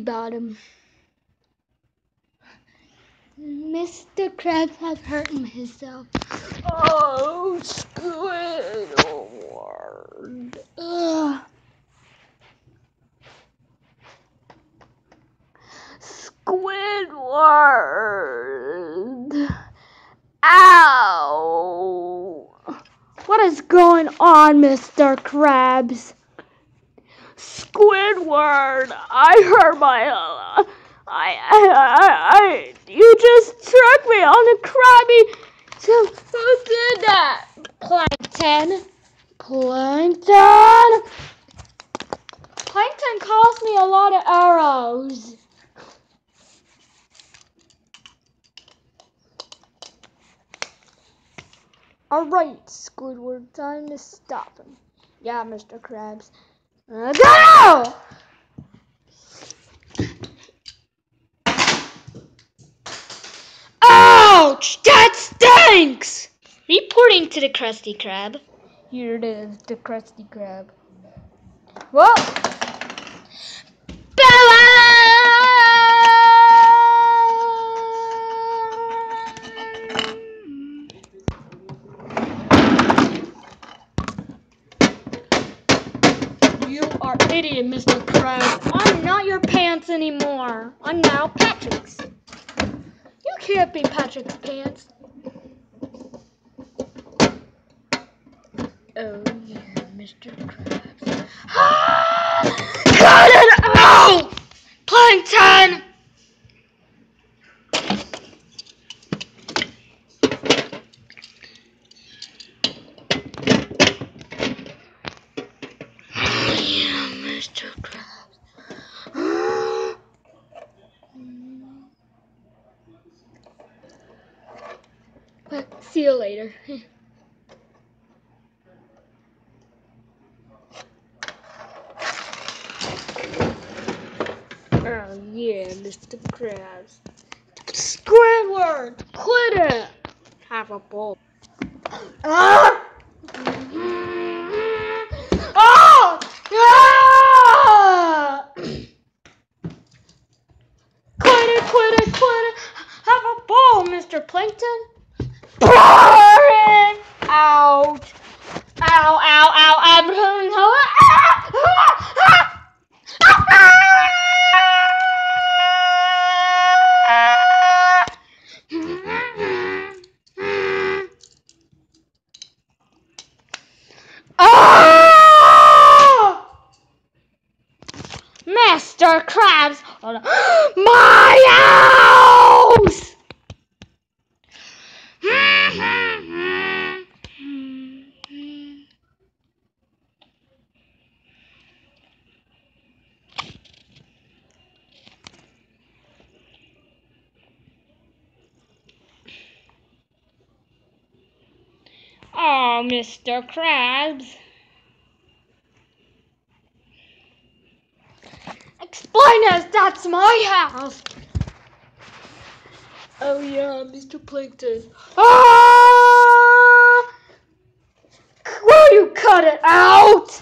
Bottom. Mr. Krabs has hurt himself. Oh, Squidward. Ugh. Squidward. Ow. What is going on, Mr. Krabs? Squidward, I hurt my. Uh, I, I, I, you just struck me on the crabby. So, who did that? Plankton. Plankton. Plankton cost me a lot of arrows. Alright, Squidward, time to stop him. Yeah, Mr. Krabs. Go! Ouch! That stinks! Reporting to the Krusty Krab. Here it is, the Krusty Krab. Whoa! You are idiot, Mr. Krabs. I'm not your pants anymore. I'm now Patrick's. You can't be Patrick's pants. Oh yeah, Mr. Krabs. Cut it out! Plankton! Oh yeah, Mr. Krabs. Well, see you later. Oh yeah, Mr. Krabs. Squidward, quit it. Have a. Ah! Ah! Ah! Quit it, quit it, quit it. Have a bowl, Mr. Plankton. Boring. Ouch. Ow, ow, ow. I'm hurting. Ah! Ah! Ah! Ah! Krabs! Hold on. My house! Oh, Mr. Krabs. Explain as that's my house. Oh yeah, Mr. Plankton. Ah! Will you cut it out?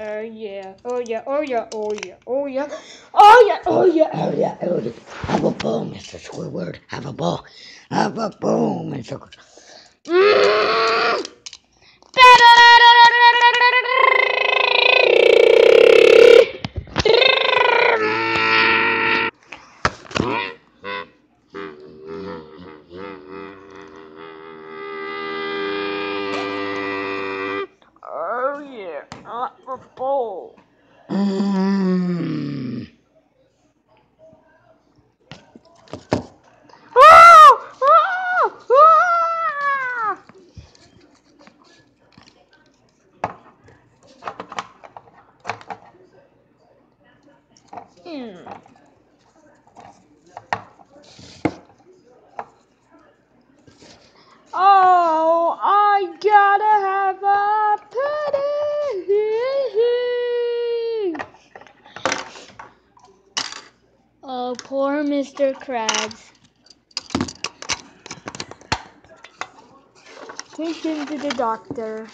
Oh yeah, oh yeah, oh yeah, oh yeah, oh yeah, oh yeah, oh yeah, oh yeah, oh yeah. Have a bowl, Mr. Squidward. Have a bowl. Have a bowl, Mr. Squidward. Mm. Oh yeah, not a bowl. Hmm. Oh, I gotta have a pudding. Oh, poor Mr. Krabs. Take him to the doctor.